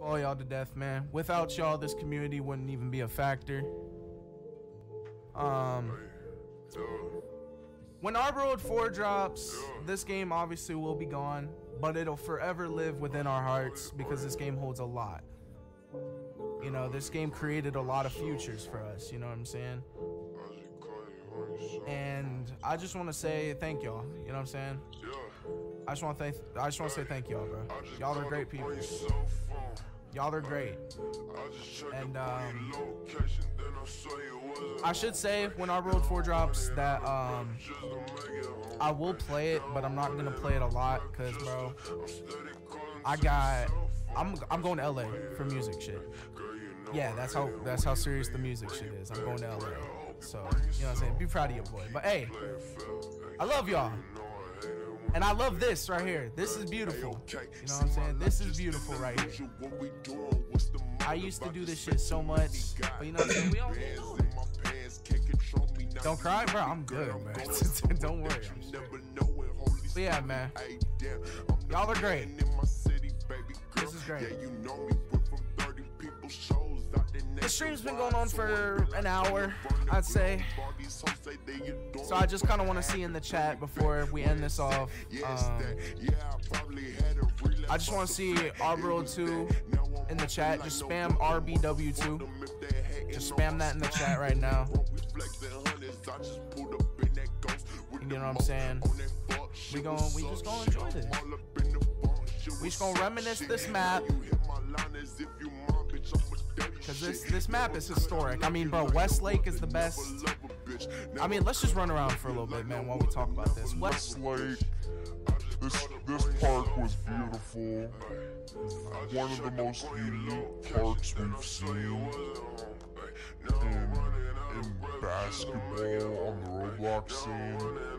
all y'all to death, man. Without y'all, this community wouldn't even be a factor. Um, when RB World 4 drops, this game obviously will be gone, but it'll forever live within our hearts because this game holds a lot. You know, this game created a lot of futures for us, you know what I'm saying? And I just want to say thank y'all, you know what I'm saying? I just want to thank I just want to say thank y'all, bro. Y'all are great people. Y'all are great. And um I should say when RB World 4 drops that um I will play it, but I'm not gonna play it a lot because bro, I got I'm I'm going to LA for music shit. Yeah, that's how that's how serious the music shit is. I'm going to LA. So, you know what I'm saying? Be proud of your boy. But hey, I love y'all. And I love this right here. This is beautiful. You know what I'm saying? This is beautiful right here. I used to do this shit so much, but you know what I'm saying? We don't, don't cry, bro. I'm good, man. don't worry. But yeah, man. Y'all are great. This is great. Stream's been going on for an hour, I'd say. So I just kind of want to see in the chat before we end this off. Um, I just want to see RB World 2 in the chat. Just spam RBW2. Just spam that in the chat right now. You know what I'm saying? We going we just gonna enjoy this. We just gonna reminisce this map. Cause this this map is historic. I mean, bro, Westlake is the best. I mean, let's just run around for a little bit, man, while we talk about this. Westlake. This this park was beautiful. One of the most unique parks we've seen in, in basketball on the Roblox scene.